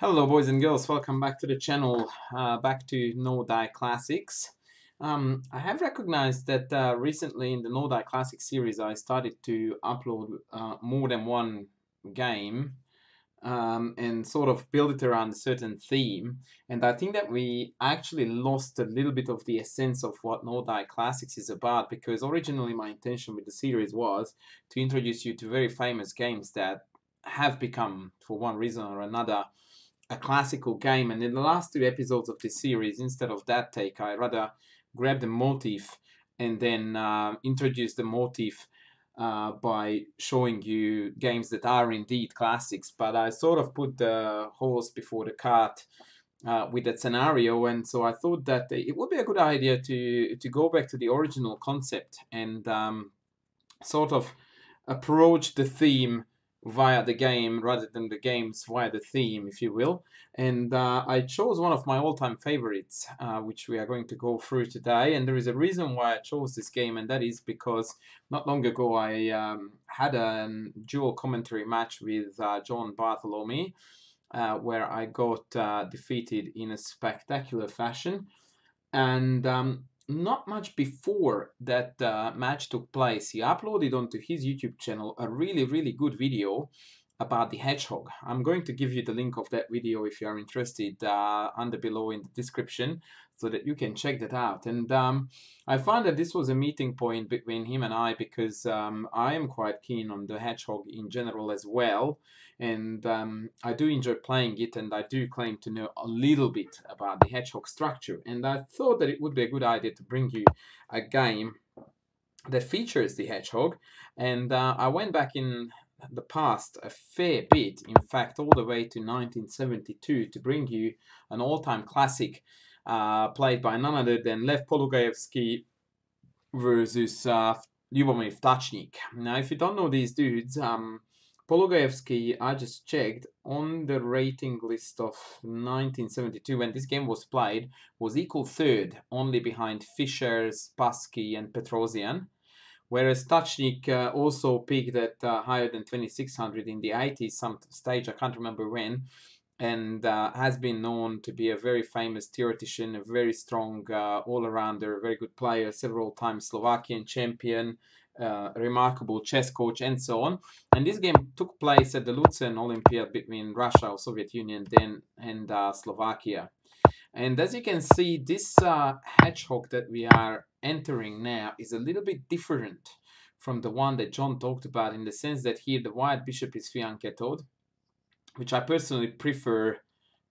Hello boys and girls, welcome back to the channel, uh, back to Know thy Classics. Um, I have recognized that uh, recently in the Know thy Classics series I started to upload uh, more than one game um, and sort of build it around a certain theme. And I think that we actually lost a little bit of the essence of what Know thy Classics is about because originally my intention with the series was to introduce you to very famous games that have become, for one reason or another, a classical game. And in the last two episodes of this series, instead of that take, I rather grab the motif and then uh, introduce the motif uh, by showing you games that are indeed classics. But I sort of put the horse before the cart. Uh, with that scenario, and so I thought that it would be a good idea to to go back to the original concept and um, sort of approach the theme via the game rather than the games via the theme, if you will. And uh, I chose one of my all-time favorites, uh, which we are going to go through today. And there is a reason why I chose this game, and that is because not long ago I um, had a dual commentary match with uh, John Bartholomew, uh, where I got uh, defeated in a spectacular fashion. And um, not much before that uh, match took place, he uploaded onto his YouTube channel a really, really good video about the hedgehog. I'm going to give you the link of that video if you are interested uh, under below in the description so that you can check that out. And um, I found that this was a meeting point between him and I because um, I am quite keen on the hedgehog in general as well. And um, I do enjoy playing it and I do claim to know a little bit about the hedgehog structure. And I thought that it would be a good idea to bring you a game that features the hedgehog. And uh, I went back in the past a fair bit, in fact, all the way to 1972 to bring you an all-time classic uh, played by none other than Lev Polugaevsky versus uh, Lyubomir Ftacnik. Now, if you don't know these dudes, um, I just checked, on the rating list of 1972 when this game was played, was equal third, only behind Fischer, Spassky and Petrosian whereas Ftacnik uh, also peaked at uh, higher than 2600 in the 80s, some stage, I can't remember when, and uh, has been known to be a very famous theoretician, a very strong uh, all-arounder, very good player, several times Slovakian champion, uh, remarkable chess coach, and so on. And this game took place at the Luzern Olympiad between Russia or Soviet Union then and uh, Slovakia. And as you can see, this hedgehog that we are entering now is a little bit different from the one that John talked about in the sense that here the white bishop is fianchettoed, which I personally prefer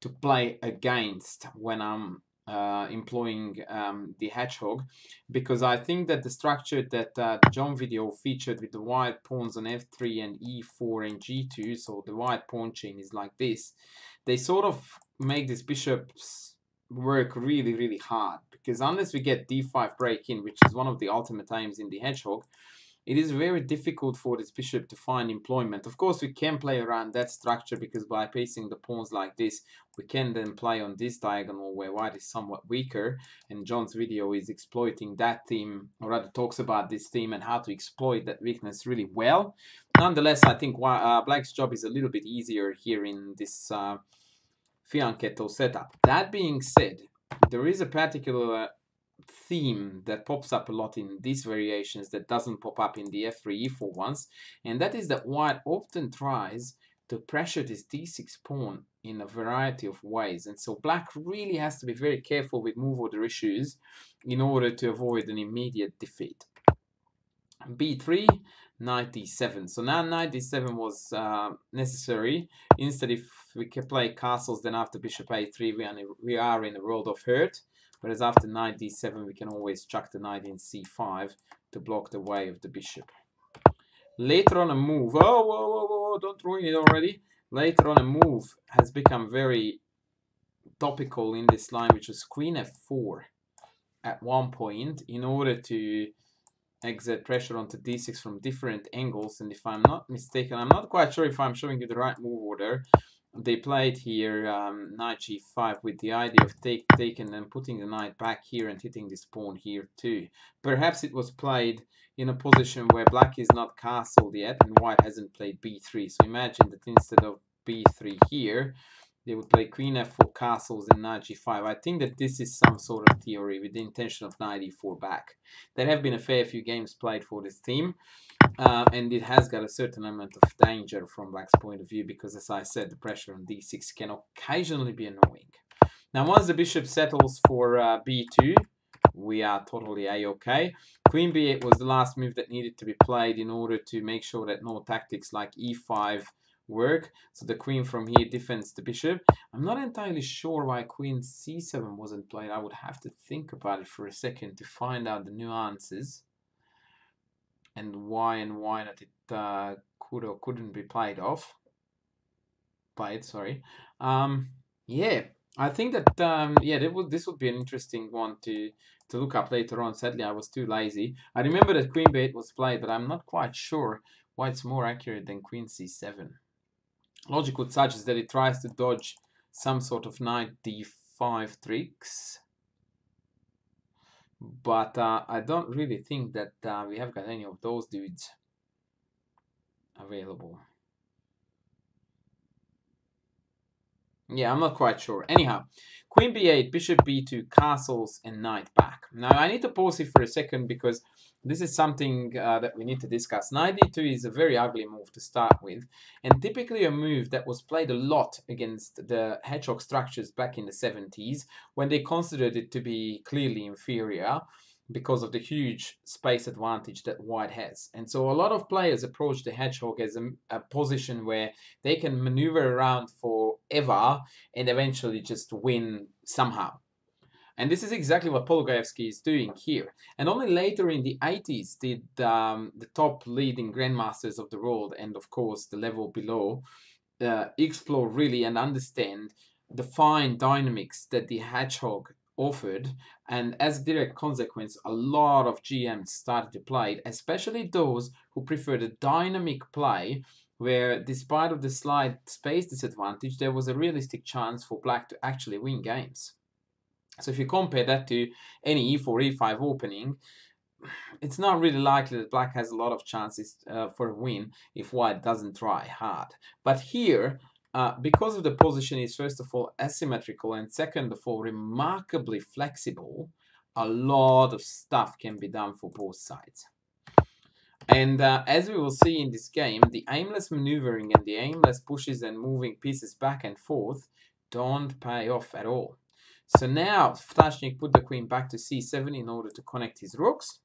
to play against when I'm uh, employing um, the hedgehog because I think that the structure that uh, John video featured with the white pawns on f3 and e4 and g2 so the white pawn chain is like this they sort of make these bishops work really, really hard because unless we get d5 break in, which is one of the ultimate aims in the hedgehog, it is very difficult for this bishop to find employment. Of course, we can play around that structure because by placing the pawns like this, we can then play on this diagonal where white is somewhat weaker. And John's video is exploiting that theme, or rather talks about this theme and how to exploit that weakness really well. Nonetheless, I think uh, Black's job is a little bit easier here in this uh, fianchetto setup. That being said, there is a particular theme that pops up a lot in these variations that doesn't pop up in the f3 e4 ones and that is that white often tries to pressure this d6 pawn in a variety of ways and so black really has to be very careful with move order issues in order to avoid an immediate defeat. B3 97 so now 97 was uh, necessary. Instead if we can play castles then after bishop a3 we are, in, we are in a world of hurt. Whereas after knight d7 we can always chuck the knight in c5 to block the way of the bishop. Later on a move oh whoa, whoa, whoa, don't ruin it already. Later on a move has become very topical in this line which was queen f4 at one point in order to exert pressure onto d6 from different angles. And if I'm not mistaken I'm not quite sure if I'm showing you the right move order they played here um, knight g5 with the idea of take taking and putting the knight back here and hitting this pawn here too. Perhaps it was played in a position where black is not castled yet and white hasn't played b3 so imagine that instead of b3 here they would play queen f4 castles and knight g5. I think that this is some sort of theory with the intention of knight e4 back. There have been a fair few games played for this team, uh, and it has got a certain amount of danger from black's point of view because, as I said, the pressure on d6 can occasionally be annoying. Now, once the bishop settles for uh, b2, we are totally a-okay. Queen b8 was the last move that needed to be played in order to make sure that no tactics like e5 work. So the queen from here defends the bishop. I'm not entirely sure why queen c7 wasn't played. I would have to think about it for a second to find out the nuances and why and why not it uh, could or couldn't be played off. Played, sorry. Um, yeah, I think that um, yeah, would, this would be an interesting one to to look up later on. Sadly, I was too lazy. I remember that queen b8 was played, but I'm not quite sure why it's more accurate than queen c7. Logic would suggest that it tries to dodge some sort of knight d5 tricks. But uh, I don't really think that uh, we have got any of those dudes available. Yeah, I'm not quite sure. Anyhow, queen b8, bishop b2, castles, and knight back. Now, I need to pause it for a second because this is something uh, that we need to discuss. Knight d2 is a very ugly move to start with, and typically a move that was played a lot against the hedgehog structures back in the 70s when they considered it to be clearly inferior because of the huge space advantage that white has. And so a lot of players approach the hedgehog as a, a, position where they can maneuver around forever and eventually just win somehow. And this is exactly what Polugaevsky is doing here. And only later in the 80s did um, the top leading grandmasters of the world and of course the level below uh, explore really and understand the fine dynamics that the hedgehog offered and as a direct consequence a lot of GMs started to play it, especially those who preferred a dynamic play where despite of the slight space disadvantage there was a realistic chance for black to actually win games. So if you compare that to any e4, e5 opening, it's not really likely that black has a lot of chances uh, for a win if white doesn't try hard. But here, uh, because of the position is first of all asymmetrical and second of all remarkably flexible, a lot of stuff can be done for both sides. And uh, as we will see in this game, the aimless maneuvering and the aimless pushes and moving pieces back and forth don't pay off at all. So now Ftacnik put the queen back to c7 in order to connect his rooks.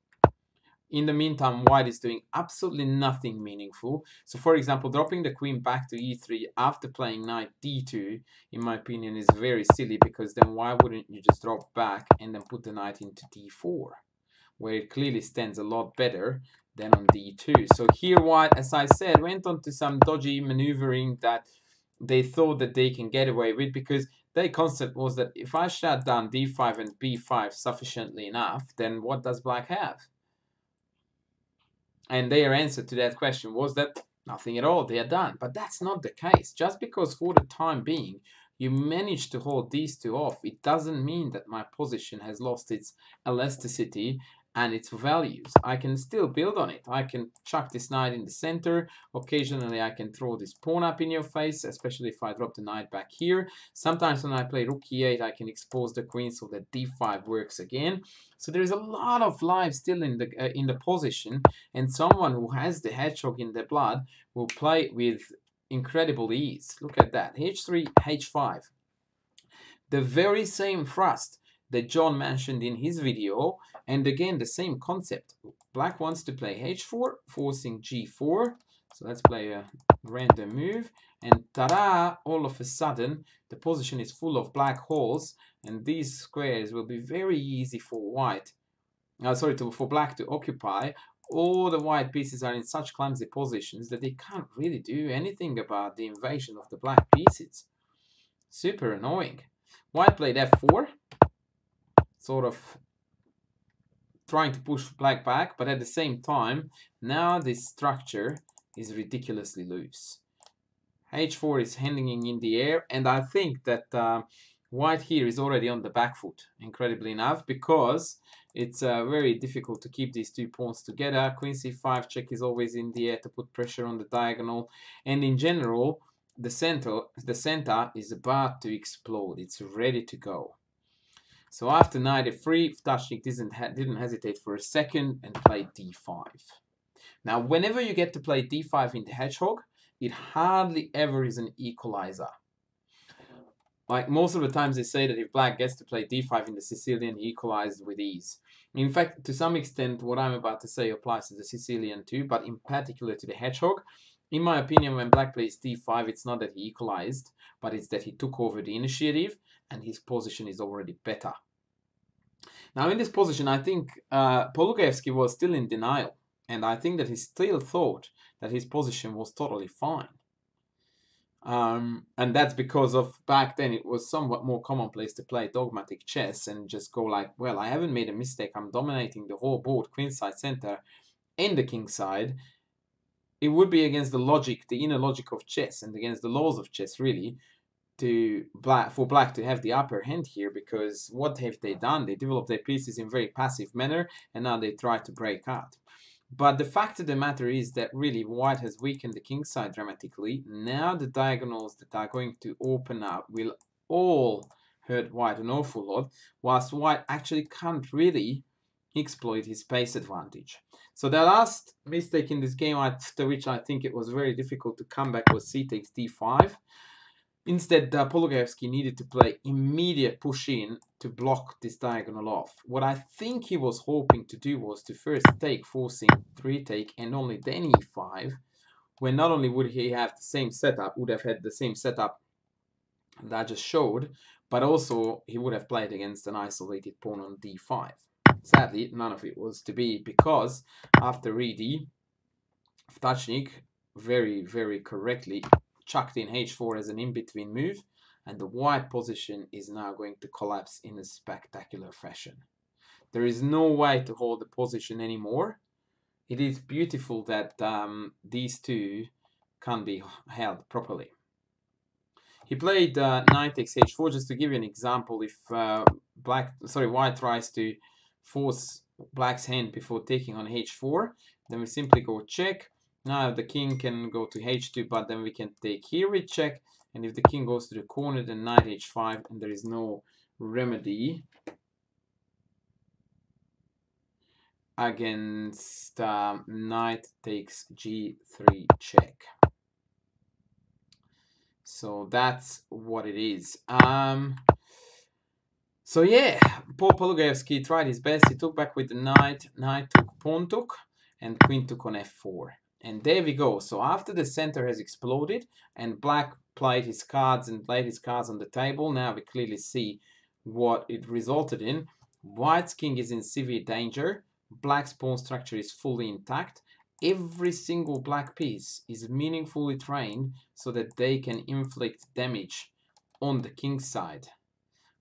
In the meantime, white is doing absolutely nothing meaningful. So for example, dropping the queen back to e3 after playing knight d2, in my opinion, is very silly because then why wouldn't you just drop back and then put the knight into d4, where it clearly stands a lot better than on d2. So here white, as I said, went on to some dodgy maneuvering that they thought that they can get away with because their concept was that if I shut down d5 and b5 sufficiently enough, then what does black have? And their answer to that question was that nothing at all, they are done. But that's not the case. Just because for the time being you manage to hold these two off, it doesn't mean that my position has lost its elasticity and its values. I can still build on it. I can chuck this knight in the center. Occasionally I can throw this pawn up in your face, especially if I drop the knight back here. Sometimes when I play rook e8, I can expose the queen so that d5 works again. So there's a lot of life still in the uh, in the position, and someone who has the hedgehog in their blood will play with incredible ease. Look at that, h3, h5. The very same thrust that John mentioned in his video. And again, the same concept. Black wants to play h4, forcing g4. So let's play a random move. And ta-da! All of a sudden, the position is full of black holes. And these squares will be very easy for white. Uh, sorry, to, for black to occupy. All the white pieces are in such clumsy positions that they can't really do anything about the invasion of the black pieces. Super annoying. White played f4 sort of trying to push black back, but at the same time, now this structure is ridiculously loose. h4 is hanging in the air, and I think that uh, white here is already on the back foot, incredibly enough, because it's uh, very difficult to keep these two pawns together. Queen c5 check is always in the air to put pressure on the diagonal, and in general, the center, the center is about to explode. It's ready to go. So after knight f3, Ftacnik didn't, didn't hesitate for a second and played d5. Now, whenever you get to play d5 in the hedgehog, it hardly ever is an equalizer. Like most of the times they say that if black gets to play d5 in the Sicilian, he equalizes with ease. In fact, to some extent, what I'm about to say applies to the Sicilian too, but in particular to the hedgehog. In my opinion, when black plays d5, it's not that he equalized, but it's that he took over the initiative and his position is already better. Now, in this position, I think uh, was still in denial, and I think that he still thought that his position was totally fine. Um, and that's because of back then it was somewhat more commonplace to play dogmatic chess and just go like, well, I haven't made a mistake. I'm dominating the whole board, queenside center, and the king side. It would be against the logic, the inner logic of chess, and against the laws of chess, really, to black for black to have the upper hand here. Because what have they done? They developed their pieces in very passive manner, and now they try to break out. But the fact of the matter is that really white has weakened the king side dramatically. Now the diagonals that are going to open up will all hurt white an awful lot, whilst white actually can't really exploit his pace advantage. So the last mistake in this game, after which I think it was very difficult to come back, was c takes d5. Instead, uh, Polugaevsky needed to play immediate push in to block this diagonal off. What I think he was hoping to do was to first take, forcing 3 take, and only then e5, where not only would he have the same setup, would have had the same setup that I just showed, but also he would have played against an isolated pawn on d5. Sadly, none of it was to be because after e Ftacnik very, very correctly chucked in h4 as an in-between move, and the white position is now going to collapse in a spectacular fashion. There is no way to hold the position anymore. It is beautiful that um, these two can be held properly. He played uh, knight takes h4 just to give you an example. If uh, black, sorry, white tries to force black's hand before taking on h4, then we simply go check. Now the king can go to h2, but then we can take here we check. And if the king goes to the corner, then knight h5, and there is no remedy against um, knight takes g3 check. So that's what it is. Um, so yeah, Paul Polugaevsky tried his best. He took back with the knight, knight took, pawn took, and queen took on f4. And there we go. So after the center has exploded and black played his cards and laid his cards on the table, now we clearly see what it resulted in. White's king is in severe danger. Black's pawn structure is fully intact. Every single black piece is meaningfully trained so that they can inflict damage on the king's side.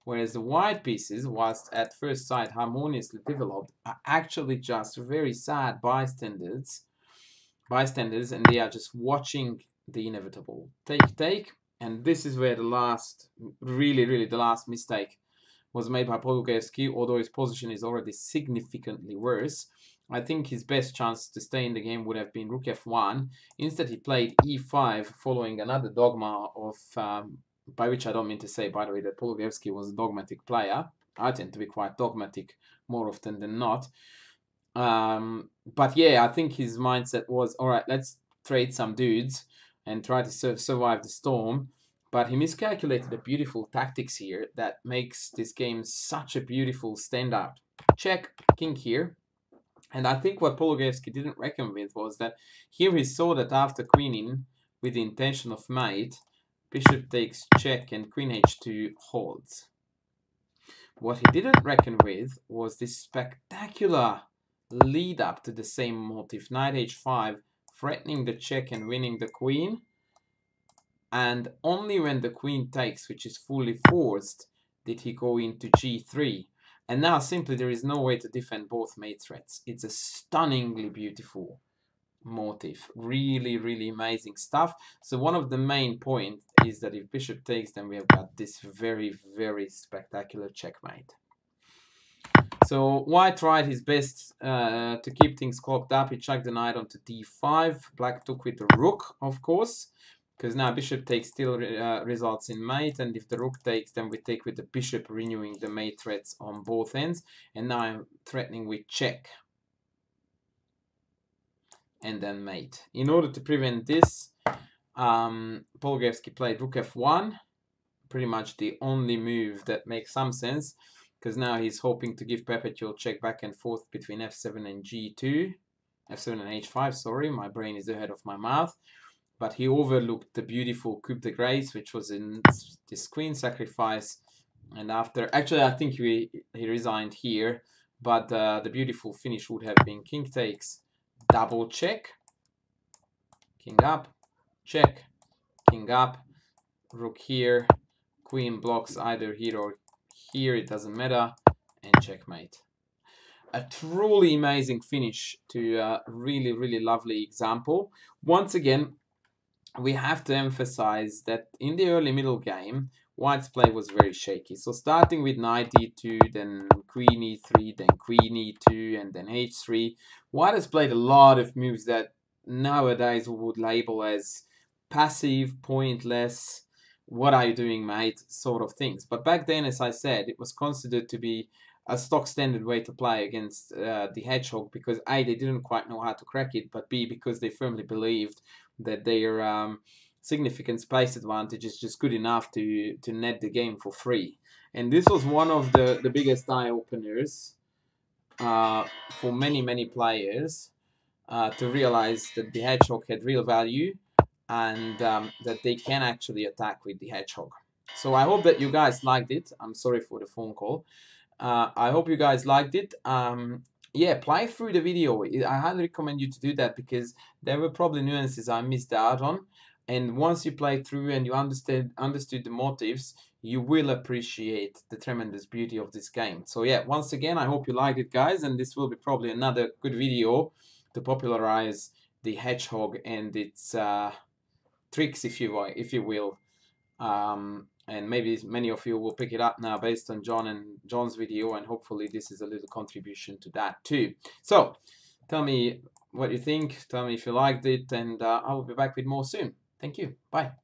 Whereas the white pieces, whilst at first sight harmoniously developed, are actually just very sad bystanders bystanders and they are just watching the inevitable. Take, take, and this is where the last, really, really the last mistake was made by Polugaevsky, although his position is already significantly worse. I think his best chance to stay in the game would have been rook f1. Instead, he played e5, following another dogma of, um, by which I don't mean to say, by the way, that Polugaevsky was a dogmatic player. I tend to be quite dogmatic more often than not. Um, but yeah, I think his mindset was all right. Let's trade some dudes and try to sur survive the storm. But he miscalculated the beautiful tactics here that makes this game such a beautiful standout. Check king here. And I think what Polugaevsky didn't reckon with was that here he saw that after queening with the intention of mate, bishop takes check and queen h2 holds. What he didn't reckon with was this spectacular lead up to the same motive. Knight h5, threatening the check and winning the queen. And only when the queen takes, which is fully forced, did he go into g3. And now simply there is no way to defend both mate threats. It's a stunningly beautiful motive. Really, really amazing stuff. So one of the main points is that if bishop takes, then we have got this very, very spectacular checkmate. So white tried his best uh, to keep things clocked up. He chucked the knight onto d5. Black took with the rook, of course. because now bishop takes still uh, results in mate and if the rook takes then we take with the bishop renewing the mate threats on both ends and now I'm threatening with check and then mate. In order to prevent this um, Polugaevsky played rook f1 pretty much the only move that makes some sense because now he's hoping to give perpetual check back and forth between f7 and g2 f7 and h5 sorry my brain is ahead of my mouth. But he overlooked the beautiful coup de grace, which was in this queen sacrifice. And after, actually, I think he, he resigned here, but uh, the beautiful finish would have been king takes, double check, king up, check, king up, rook here, queen blocks either here or here, it doesn't matter, and checkmate. A truly amazing finish to a really, really lovely example. Once again, we have to emphasize that in the early middle game, White's play was very shaky. So starting with knight e2, then queen e3, then queen e2, and then h3, White has played a lot of moves that nowadays we would label as passive, pointless, what are you doing, mate, sort of things. But back then, as I said, it was considered to be a stock standard way to play against uh, the hedgehog because A, they didn't quite know how to crack it, but B, because they firmly believed that their um, significant space advantage is just good enough to to net the game for free. And this was one of the the biggest eye openers uh, for many many players uh, to realize that the hedgehog had real value and um, that they can actually attack with the hedgehog. So I hope that you guys liked it. I'm sorry for the phone call. Uh, I hope you guys liked it. Um, yeah, play through the video. I highly recommend you to do that because there were probably nuances I missed out on. And once you play through and you understand understood the motives, you will appreciate the tremendous beauty of this game. So yeah, once again, I hope you liked it, guys, and this will be probably another good video to popularize the hedgehog and its uh, tricks, if you if you will. Um, and maybe many of you will pick it up now based on John and John's video and hopefully this is a little contribution to that too. So tell me what you think, tell me if you liked it and uh, I will be back with more soon. Thank you. Bye.